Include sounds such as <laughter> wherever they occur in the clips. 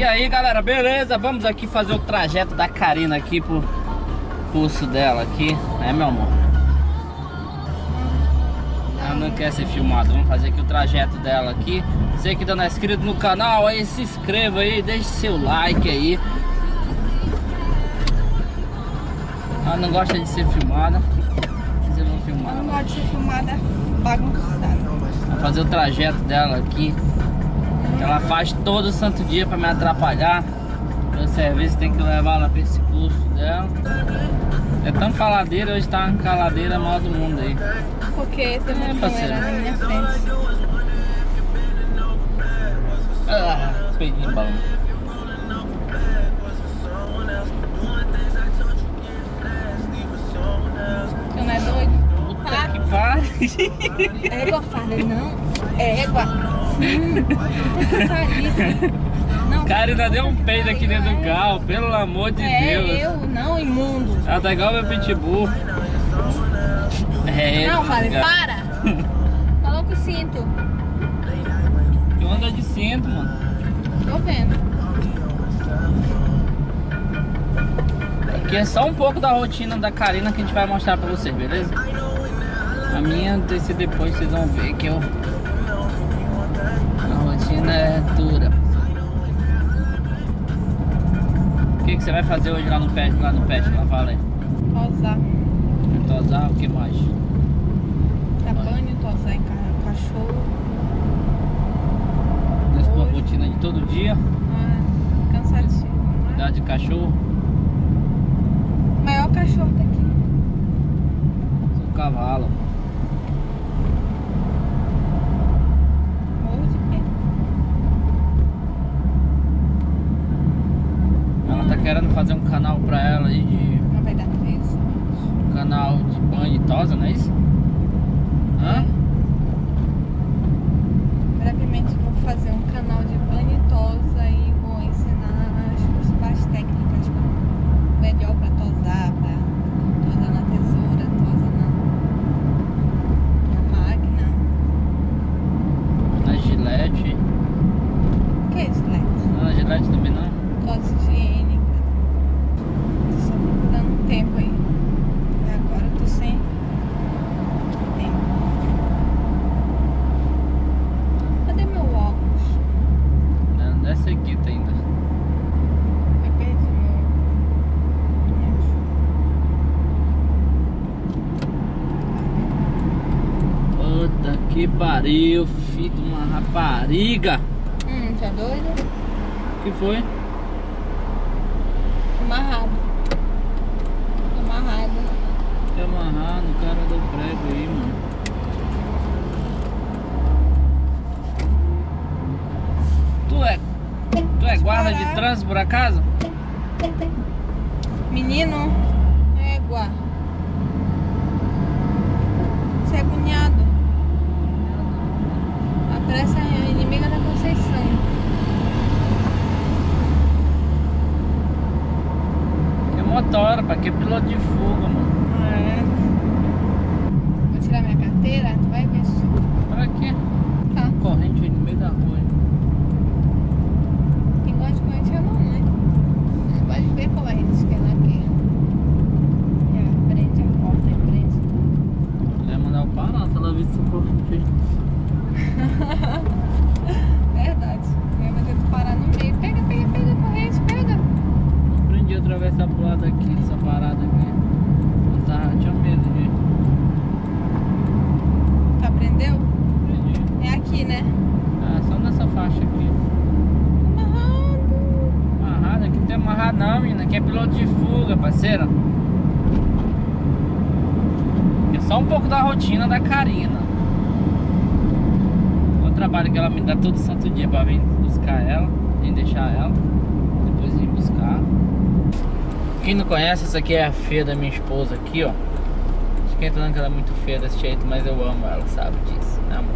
E aí galera, beleza? Vamos aqui fazer o trajeto da Karina aqui pro curso dela aqui, né meu amor? Ela não quer ser filmado, vamos fazer aqui o trajeto dela aqui. Você que ainda não é inscrito no canal, aí se inscreva aí, deixe seu like aí. Ela não gosta de ser filmada. Vocês vão filmar. Ela não gosta de ser filmada. Bagunçada. Vamos fazer o trajeto dela aqui ela faz todo santo dia para me atrapalhar. Meu serviço tem que levar ela para esse curso dela. É tão faladeira, hoje tá uma caladeira maior do mundo aí. Porque tem uma é, câmera na minha frente. Ah, peguei bom. Você não é doido? Puta ah. que pariu. Égua, fala, não. É égua. Não, cara, ainda deu um peido aqui dentro do carro, pelo amor de é, Deus. É, eu, não, imundo. Ela tá igual meu pitbull. É, não, vale, para! <laughs> Coloca o cinto. Eu ando de cinto, mano. Tô vendo. Aqui é só um pouco da rotina da Karina que a gente vai mostrar pra vocês, beleza? A minha, desse depois vocês vão ver que eu rotina é dura. O que, que você vai fazer hoje lá no pet, lá no pet, lá vale? Tosar. Tosar o que mais? Dar banho, tosar em cachorro. Nessa tua rotina de todo dia? Ah, cansativo. Né? Cuidar de cachorro? O maior cachorro daqui. Sou cavalo. Querendo fazer um canal pra ela aí de. Não vai dar isso? Um canal de banho e tosa, não é isso? Hã? Brevemente vou fazer um canal de banho e tosa e vou ensinar as principais técnicas melhor pra tosar na tesoura, tosar na, na máquina. Na gilete. O que é gilete? Não, na gilete também não. Tosse de tempo aí. Agora eu tô sem tempo. Cadê meu óculos? Não, tá ainda. Puta que pariu, filho de uma rapariga. Hum, tá doido? O que foi? Amarrado. Tem amarrado, o cara do prego aí, mano. Tu é. Tu é guarda de trânsito por acaso? Menino, égua. Você é cunhado. A pressa é inimiga da Conceição. motora, pra que piloto de fuga, mano? Ah, é. Vou tirar minha carteira, tu vai ver só. Pra quê? Tá. Corrente aí no meio da rua. Quem gosta de corrente é não, né? Pode ver corrente que ela quer. Já prende a porta e prende. Ela ia mandar eu parar se ela visse se for Verdade. Eu ia mandar tu parar no meio. Pega, pega, pega a corrente, pega atravessar pro lado aqui, dessa parada aqui. Eu tava, tinha medo de. Tá, prendeu? Prendi. É aqui, né? Ah, só nessa faixa aqui. Amarrado. Amarrado? Aqui não tem amarrado não, menina. Aqui é piloto de fuga, parceira. É só um pouco da rotina da Karina. O trabalho que ela me dá todo santo dia pra vir buscar ela, vir deixar ela, depois ir buscar. Quem não conhece, essa aqui é a feia da minha esposa aqui, ó. Acho que entra que ela é muito feia desse jeito, mas eu amo ela, sabe disso, né amor?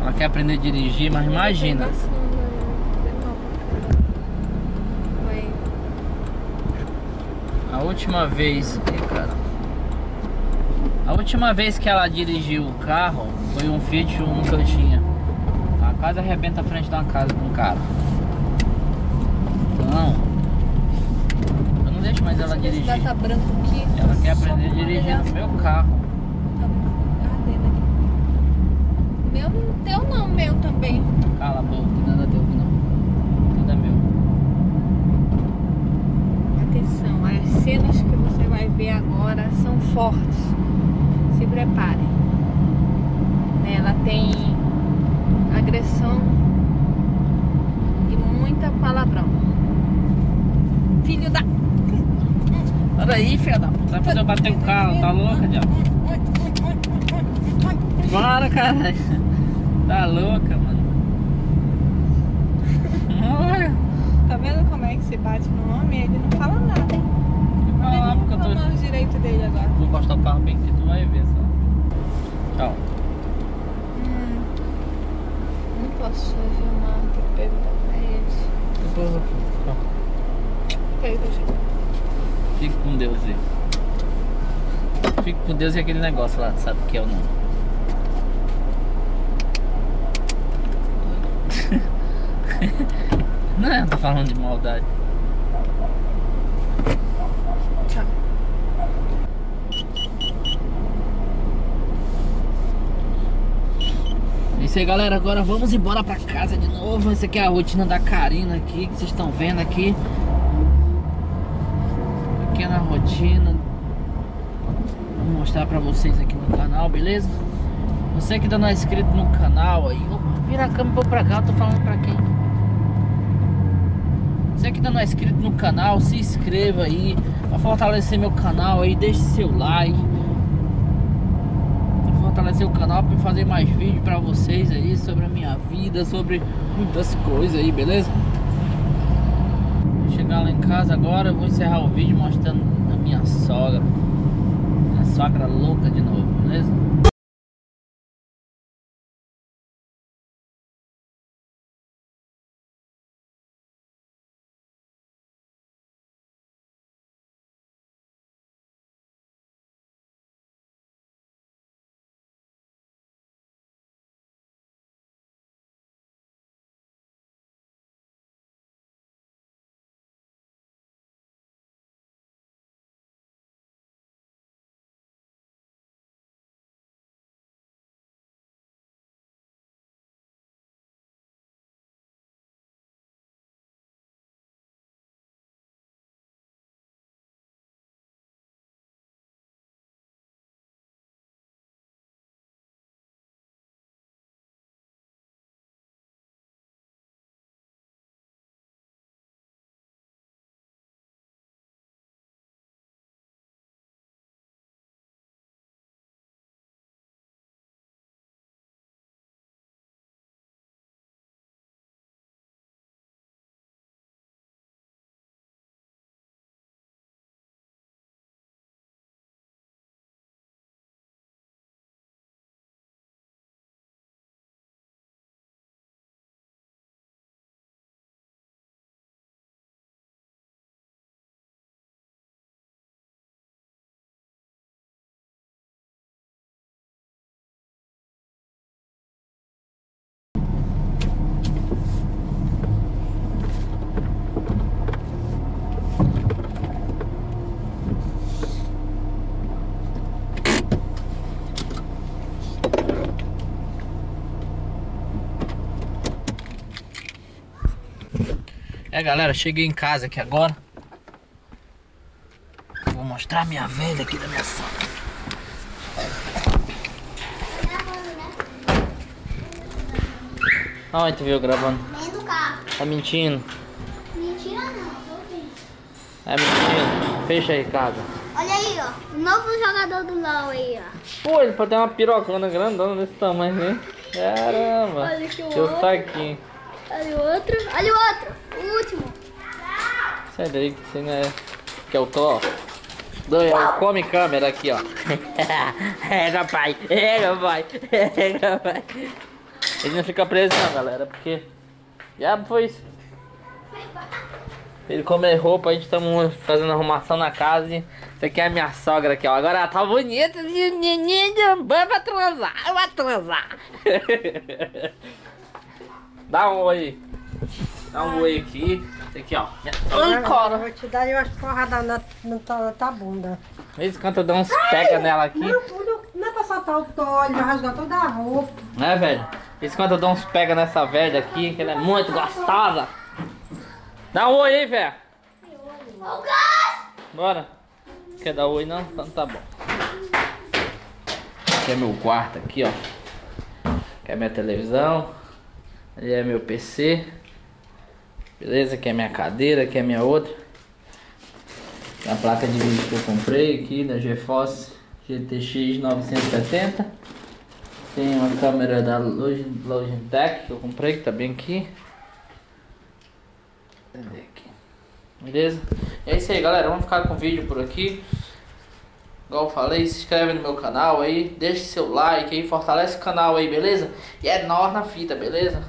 Ela quer aprender a dirigir, mas imagina. A última vez, cara. A última vez que ela dirigiu o carro foi um Fiat Uno que eu tinha. quase arrebenta a frente de uma casa de um cara. Então, eu não deixo mais ela dirigir. tá branco aqui. Ela quer aprender a dirigir no meu carro. Tá. Meu, teu não, meu também. Cala a boca, que nada teu não. Tudo é meu. Atenção, as cenas que você vai ver agora são fortes. Se prepare. Né, Ela tem agressão e muita palavrão. Filho da. Aí, filha da puta. Vai fazer eu bater o carro, tá louca, diabo? Bora, caralho. Tá louca, mano. Olha. Tá vendo como é que se bate no homem? Ele não fala nada, hein? Porque eu tô. fala os direitos dele agora. Vou encostar o carro bem que tu vai ver só. Tchau. Hum, não posso uma. Tem que perguntar pra eles. Depois eu Tchau. Pergunta, gente. Fique com Deus aí. Fique com Deus e aquele negócio lá, sabe o que é ou não? <laughs> Não, eu tô falando de maldade. Tchau. É isso aí, galera. Agora vamos embora pra casa de novo. Essa aqui é a rotina da Karina aqui, que vocês estão vendo aqui. Pequena rotina. Vou mostrar pra vocês aqui no canal, beleza? Você que ainda não é inscrito no canal aí, vira a câmera pra pra cá, eu tô falando pra quem? Você que ainda não é inscrito no canal, se inscreva aí pra fortalecer meu canal aí, deixe seu like pra fortalecer o canal para fazer mais vídeos pra vocês aí sobre a minha vida, sobre muitas coisas aí, beleza? Chegar lá em casa agora, eu vou encerrar o vídeo mostrando a minha sogra. Minha sogra louca de novo, beleza? É galera, cheguei em casa aqui agora. Vou mostrar minha velha aqui da minha sogra. Aonde tu viu gravando? Nem no carro. Tá mentindo. Mentira não, tô vendo. É mentindo. Fecha aí, casa. Olha aí, ó. O novo jogador do LOL aí, ó. Pô, ele pode ter uma pirocona grandona desse tamanho, né? Caramba. Olha que Seu outro. saquinho. Olha o outro. Olha o outro. O último. Sai daí que você não é. Que é o Thor. Não, é come câmera aqui, ó. <laughs> Pega, pai. Pega, pai. Pega, pai. Ele não fica preso não, galera, porque. Já foi isso. Ele comer roupa, a gente estamos fazendo arrumação na casa. e Isso aqui é a minha sogra aqui, ó. Agora ela tá bonita, vai transar, vai transar. <laughs> Dá um oi. Dá um oi aqui. Esse aqui, ó. Cara. Vou te dar umas porradas na, na, tua- na tua bunda. Vez quando eu dou uns pega nela aqui. Não, tudo, não é pra soltar o tolho, vai rasgar toda a roupa. Né, velho? Vez quando eu dou uns pega nessa velha aqui, que ela é muito gostosa. Dá um oi aí, velho. Bora. Quer dar oi não? Então tá bom. Aqui é meu quarto aqui, ó. Aqui é minha televisão. Ali é meu PC. Beleza? Aqui é minha cadeira, aqui é minha outra. A placa de vídeo que eu comprei aqui da GeForce GTX 970. Tem uma câmera da Logitech que eu comprei, que tá bem aqui? Beleza? É isso aí, galera. Vamos ficar com o vídeo por aqui. Igual eu falei, se inscreve no meu canal aí, deixa seu like aí, fortalece o canal aí, beleza? E é nós na fita, beleza?